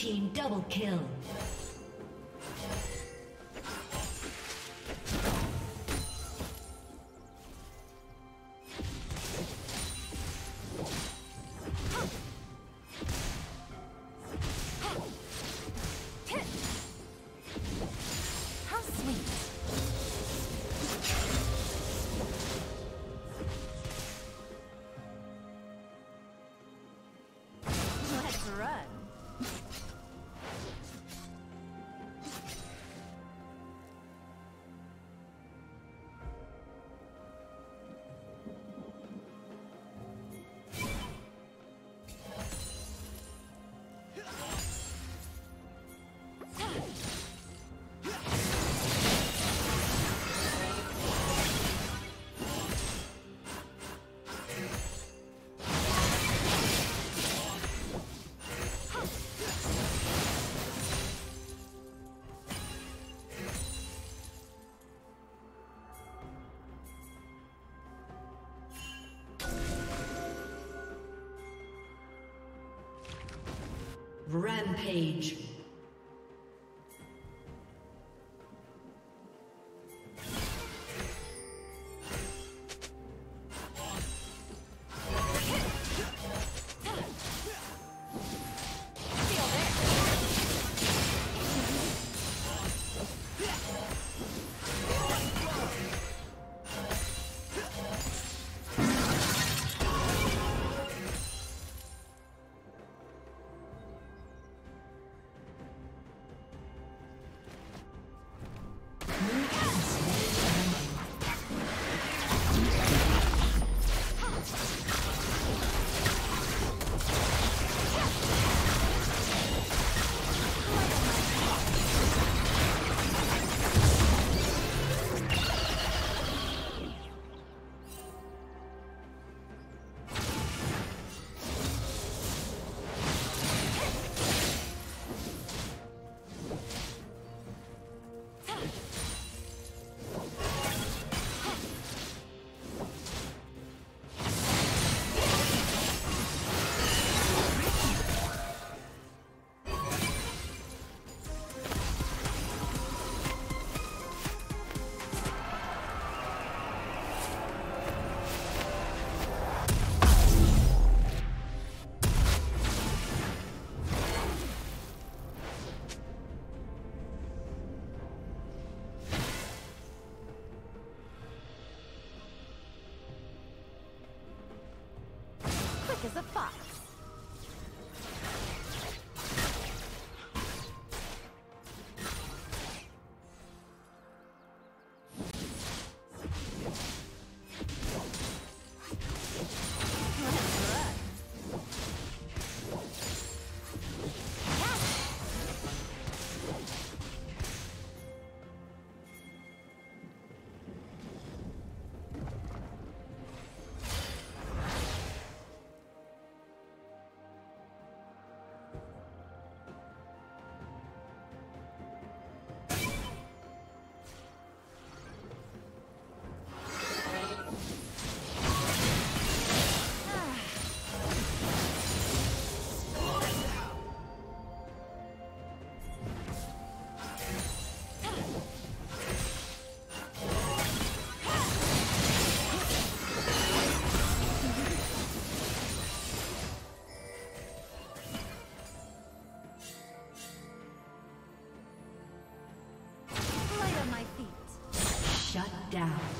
team double kill. Rampage. Quick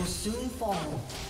Will soon fall.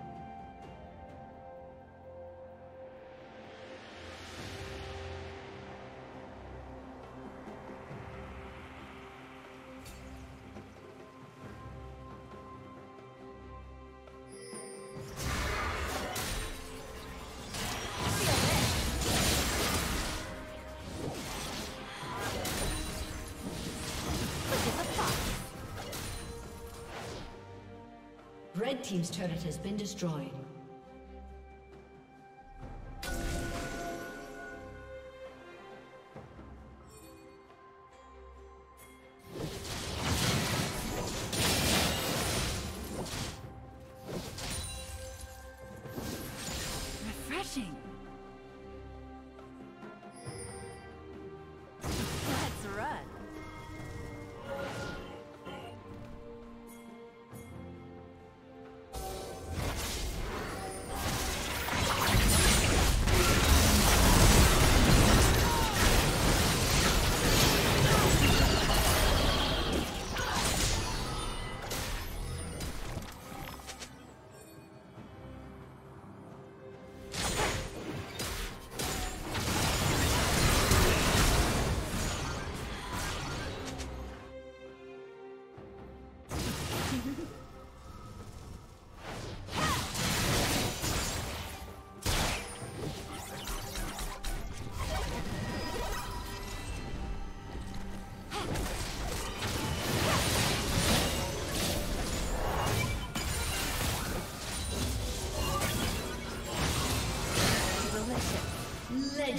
Been destroyed. Refreshing.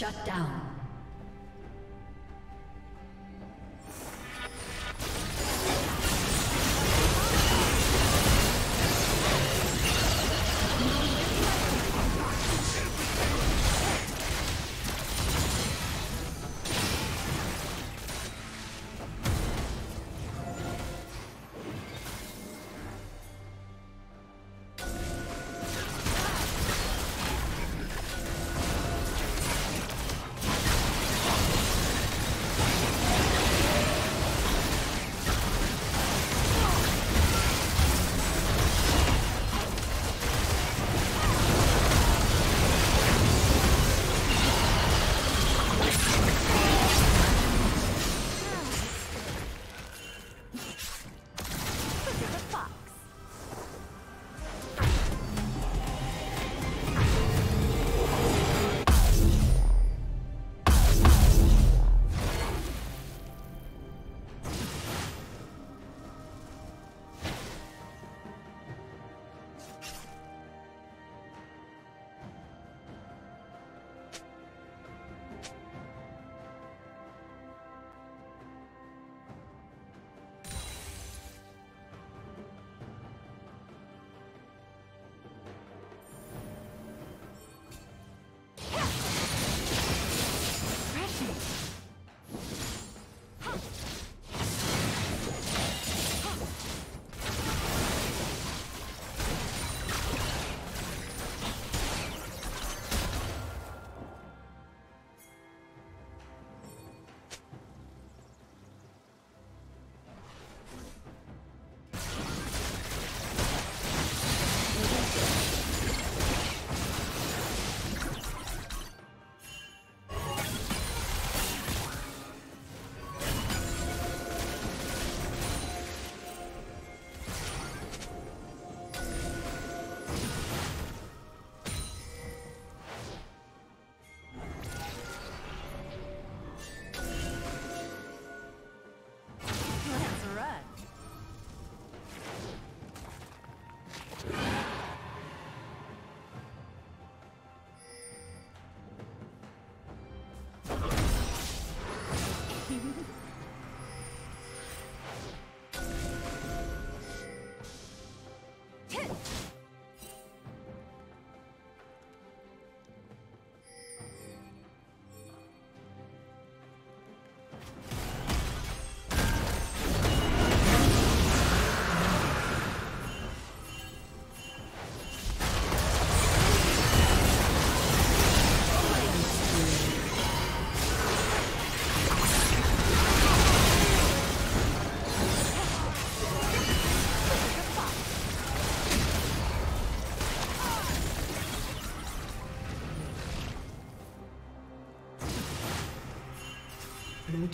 Shut down.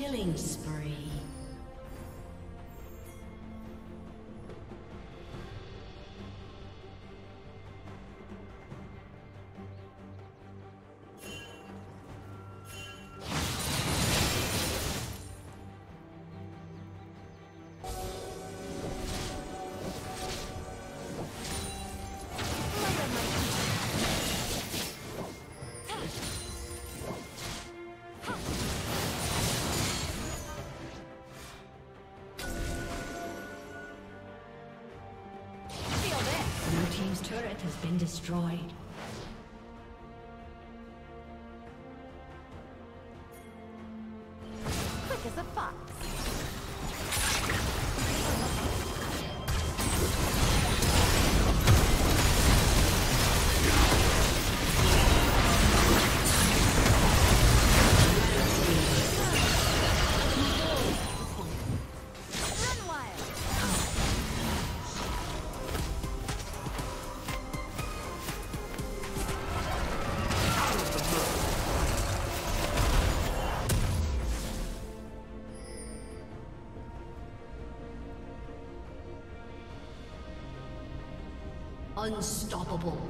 Killing spree. been destroyed. Unstoppable.